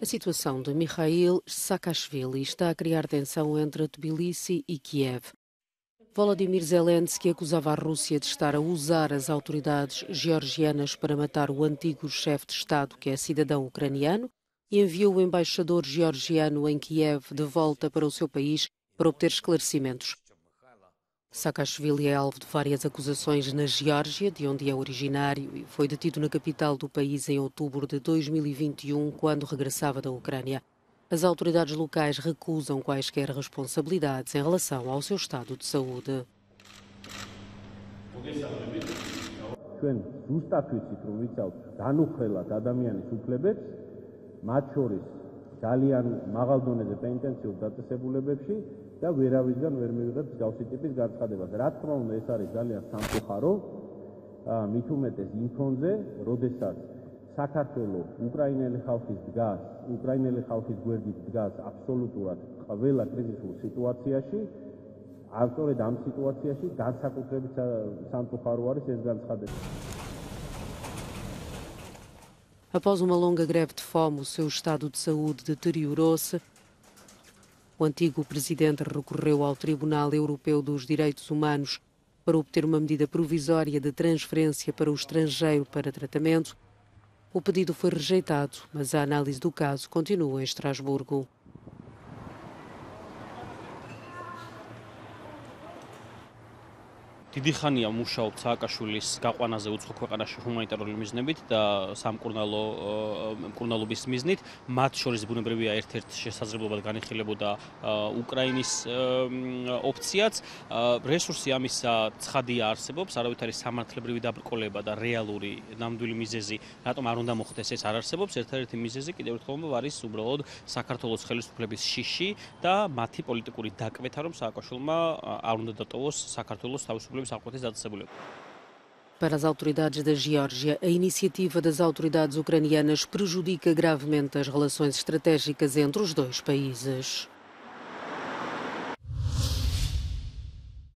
A situação de Mikhail Saakashvili está a criar tensão entre Tbilisi e Kiev. Volodymyr Zelensky acusava a Rússia de estar a usar as autoridades georgianas para matar o antigo chefe de Estado, que é cidadão ucraniano, e enviou o embaixador georgiano em Kiev de volta para o seu país para obter esclarecimentos. Saakashvili é alvo de várias acusações na Geórgia, de onde é originário, e foi detido na capital do país em outubro de 2021, quando regressava da Ucrânia. As autoridades locais recusam quaisquer responsabilidades em relação ao seu estado de saúde. ჩვენ ზუსტად ვიცით, რომ ვიცავთ განუხრელად ადამიანის უფლებებს, მათ შორის ძალიან მაღალ დონეზე პენტენციურ დაწესებულებებში და ვერავისგან ვერ მივიღებთ გავსი ტიპის განცხადებას. რა თქმა უნდა, ეს არის ძალიან სამწუხარო. მით უმეტეს იმ ფონზე, როდესაც საქართველოს უკრაინელი ხალხის დგას, უკრაინელი ხალხის გვერდით დგას აბსოლუტურად ყველა კრიზისულ სიტუაციაში, ავტორად ამ სიტუაციაში განსაკუთრებით სამწუხარო არის ეს განცხადება. Após uma longa greve de fome, o seu estado de saúde deteriorou-se. O antigo presidente recorreu ao Tribunal Europeu dos Direitos Humanos para obter uma medida provisória de transferência para o estrangeiro para tratamento. O pedido foi rejeitado, mas a análise do caso continua em Estrasburgo. დიდი ხანია მუშაობ სააკაშვილის გაყვანაზე უცხო ქვეყანაში ჰუმანიტარული მიზნებით და სამკურნალო მკურნალობის მიზნით. მათ შორის ბუნებრივია ერთ-ერთ შესაძლებლობად განიხილებოდა უკრაინის ოფციაც. რესურსი ამისა ცხადია არსებობს, არავითარი სამართლებრივი დაბრკოლება და რეალური ნამდვილი მიზეზი, რატომ არ უნდა მოხდეს ეს არ არსებობს. ერთ-ერთი მიზეზი კიდევ ერთხელ არის უბრალოდ საქართველოს ხელისუფლების შიში და მათი პოლიტიკური დაკვეთა, რომ სააკაშვილმა არ უნდა დატოვოს საქართველოს თავისუფლება Para as autoridades da Geórgia, a iniciativa das autoridades ucranianas prejudica gravemente as relações estratégicas entre os dois países.